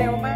Reumático.